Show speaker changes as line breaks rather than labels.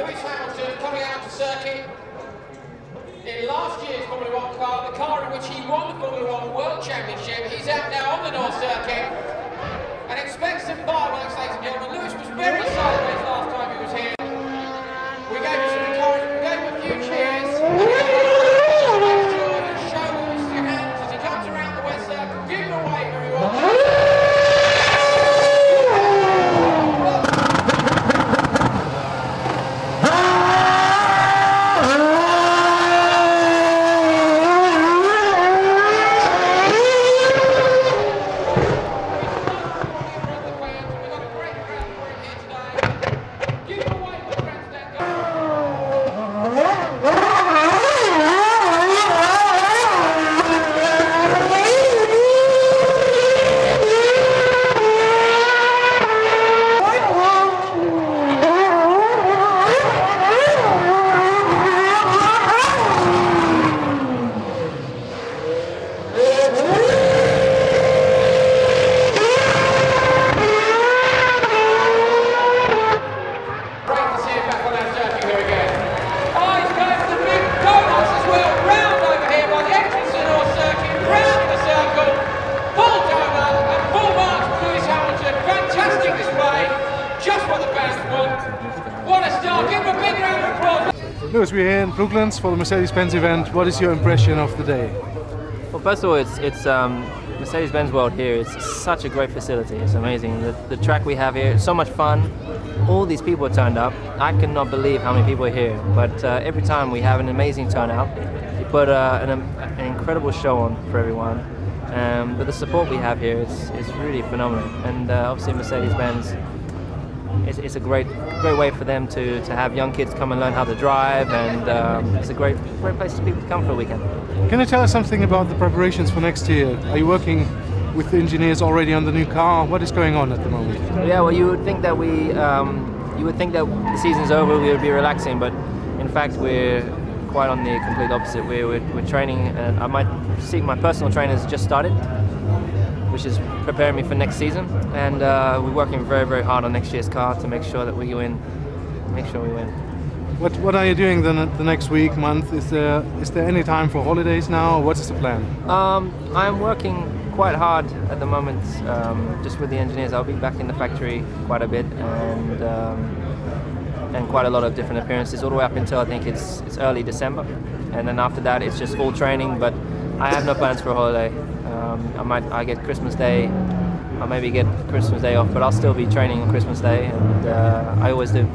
Lewis Hamilton coming out to circuit in last year's Formula One car, the car in which he won the Formula One World Championship. He's out now on the North Circuit and expects some fireworks, ladies and gentlemen. Lewis was very sideways last time he was here. We gave him some encouragement, we gave him a few cheers. Show Lewis your hands as he comes around the West Circle. Give him a wave, everyone. Great to see him back on our circuit here again. Oh, he's going for the big donuts as well. Round over here by the entrance to the North Circuit. Round the circle. Full donut and full marks for Lewis Hamilton. Fantastic display. Just what the fans want. What a start. Give him a big round of applause.
Lewis, we're here in Brooklands for the Mercedes-Benz event. What is your impression of the day?
Well, first of all, it's it's um, Mercedes-Benz World here. It's such a great facility. It's amazing. The, the track we have here, so much fun. All these people turned up. I cannot believe how many people are here. But uh, every time we have an amazing turnout. We put uh, an, an incredible show on for everyone. Um, but the support we have here is, is really phenomenal. And uh, obviously Mercedes-Benz it's, it's a great great way for them to, to have young kids come and learn how to drive and um, it's a great great place for people to come for a weekend.
Can you tell us something about the preparations for next year? Are you working with the engineers already on the new car? What is going on at the moment?
Yeah, well you would think that we um, you would think that the season's over we would be relaxing but in fact we're quite on the complete opposite. We're, we're, we're training and I might see my personal trainers just started which is preparing me for next season and uh, we're working very very hard on next year's car to make sure that we win make sure we win.
What What are you doing the, the next week, month? Is there is there any time for holidays now? What is the plan?
Um, I'm working quite hard at the moment, um, just with the engineers. I'll be back in the factory quite a bit, and um, and quite a lot of different appearances, all the way up until I think it's it's early December, and then after that it's just full training. But I have no plans for a holiday. Um, I might I get Christmas Day, I maybe get Christmas Day off, but I'll still be training on Christmas Day, and uh, I always do.